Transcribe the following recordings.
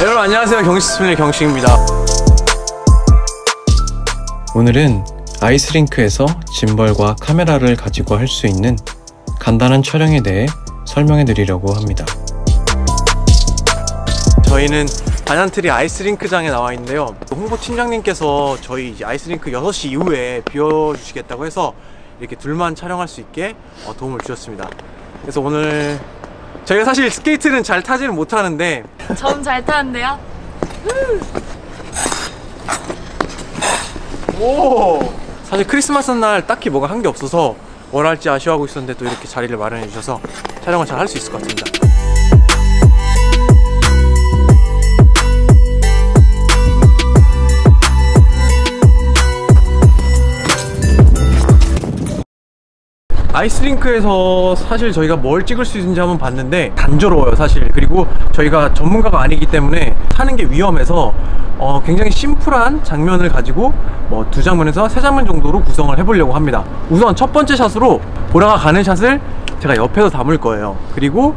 여러분 안녕하세요. 경식스플레이 경식입니다. 오늘은 아이스링크에서 짐벌과 카메라를 가지고 할 수 있는 간단한 촬영에 대해 설명해 드리려고 합니다. 저희는 반얀트리 아이스링크장에 나와 있는데요. 홍보 팀장님께서 저희 아이스링크 6시 이후에 비워주시겠다고 해서 이렇게 둘만 촬영할 수 있게 어, 도움을 주셨습니다. 그래서 오늘 저희가 사실 스케이트는 잘 타지는 못하는데. 전 잘 타는데요. 오! 사실 크리스마스 날 딱히 뭐가 한 게 없어서 뭘 할지 아쉬워하고 있었는데 또 이렇게 자리를 마련해 주셔서 촬영을 잘 할 수 있을 것 같습니다 아이스링크에서 사실 저희가 뭘 찍을 수 있는지 한번 봤는데 단조로워요 사실. 그리고 저희가 전문가가 아니기 때문에 타는 게 위험해서 어, 굉장히 심플한 장면을 가지고 뭐 두 장면에서 세 장면 정도로 구성을 해보려고 합니다. 우선 첫 번째 샷으로 보라가 가는 샷을 제가 옆에서 담을 거예요. 그리고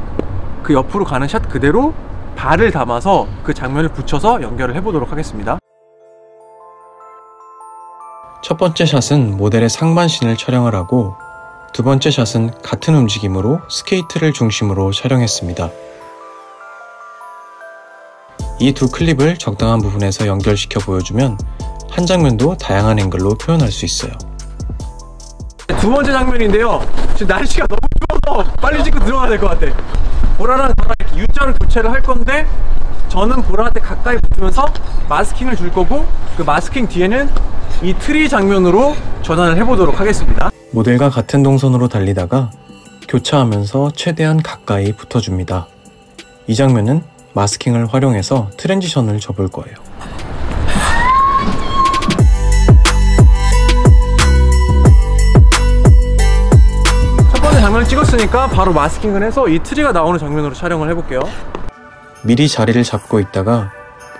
그 옆으로 가는 샷 그대로 발을 담아서 그 장면을 붙여서 연결을 해보도록 하겠습니다. 첫 번째 샷은 모델의 상반신을 촬영을 하고 두 번째 샷은 같은 움직임으로 스케이트를 중심으로 촬영했습니다. 이 두 클립을 적당한 부분에서 연결시켜 보여주면 한 장면도 다양한 앵글로 표현할 수 있어요. 두 번째 장면인데요. 지금 날씨가 너무 추워서 빨리 찍고 들어가야 될 것 같아. 보라랑 저랑 이렇게 U자를 교체를 할 건데 저는 보라한테 가까이 붙으면서 masking을 줄 거고 그 masking 뒤에는 이 트리 장면으로 전환을 해보도록 하겠습니다. 모델과 같은 동선으로 달리다가 교차하면서 최대한 가까이 붙어줍니다. 이 장면은 masking을 활용해서 transition을 줄 거예요. 첫 번째 장면을 찍었으니까 바로 masking을 해서 이 트리가 나오는 장면으로 촬영을 해볼게요. 미리 자리를 잡고 있다가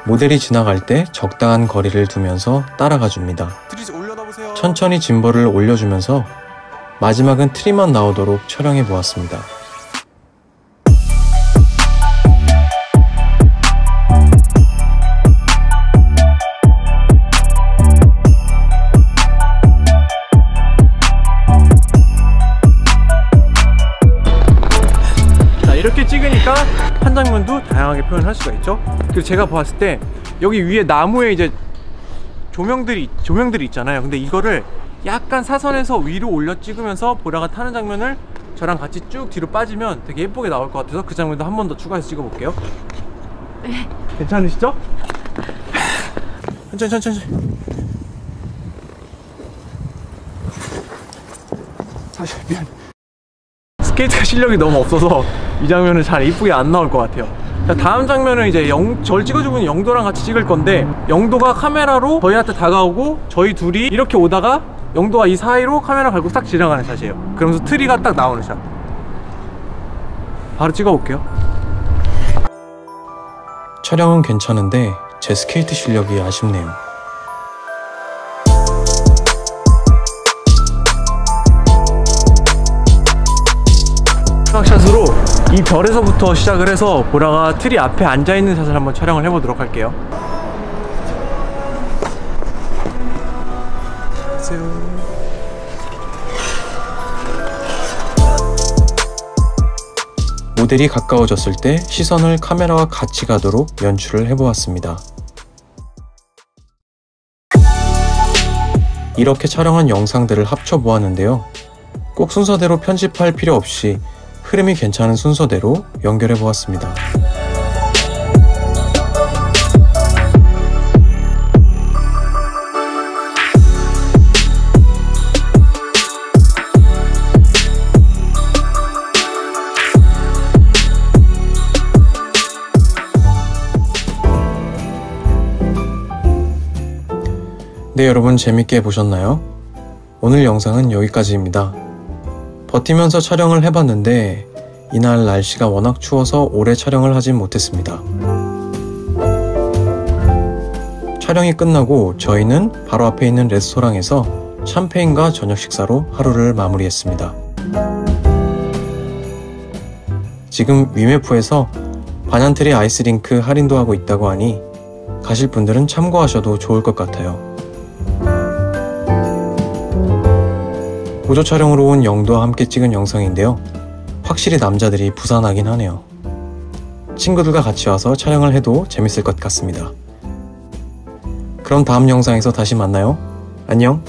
모델이 지나갈 때 적당한 거리를 두면서 따라가 줍니다. 천천히 짐벌을 올려주면서 마지막은 트리만 나오도록 촬영해 보았습니다. 자 이렇게 찍으니까 한 장면도 다양하게 표현할 수가 있죠 그리고 제가 봤을 때 여기 위에 나무에 이제 조명들이 조명들이 있잖아요 근데 이거를 약간 사선에서 위로 올려 찍으면서 보라가 타는 장면을 저랑 같이 쭉 뒤로 빠지면 되게 예쁘게 나올 것 같아서 그 장면도 한 번 더 추가해서 찍어볼게요 네. 괜찮으시죠? 천천히 천천히 사실 미안 스케이트 실력이 너무 없어서 이 장면은 잘 이쁘게 안 나올 것 같아요 자 다음 장면은 이제 영, 절 찍어주고 있는 영도랑 같이 찍을 건데 영도가 카메라로 저희한테 다가오고 저희 둘이 이렇게 오다가 영도가 이 사이로 카메라 갖고 딱 지나가는 샷이에요. 그러면서 트리가 딱 나오는 샷. 바로 찍어볼게요. 촬영은 괜찮은데 제 스케이트 실력이 아쉽네요. 샷으로 이 별에서부터 시작을 해서 보라가 트리 앞에 앉아있는 샷을 한번 촬영을 해보도록 할게 요 모델이 가까워졌을 때 시선을 카메라와 같이 가도록 연출을 해보았습니다. 이렇게 촬영한 영상들을 합쳐 보았는데요. 꼭 순서대로 편집할 필요 없이 흐름이 괜찮은 순서대로 연결해 보았습니다. 네, 여러분 재밌게 보셨나요? 오늘 영상은 여기까지입니다. 버티면서 촬영을 해봤는데 이날 날씨가 워낙 추워서 오래 촬영을 하진 못했습니다. 촬영이 끝나고 저희는 바로 앞에 있는 레스토랑에서 샴페인과 저녁 식사로 하루를 마무리했습니다. 지금 위메프에서 반얀트리 아이스링크 할인도 하고 있다고 하니 가실 분들은 참고하셔도 좋을 것 같아요. 보조 촬영으로 온 영도와 함께 찍은 영상인데요. 확실히 남자들이 부산하긴 하네요. 친구들과 같이 와서 촬영을 해도 재밌을 것 같습니다. 그럼 다음 영상에서 다시 만나요. 안녕.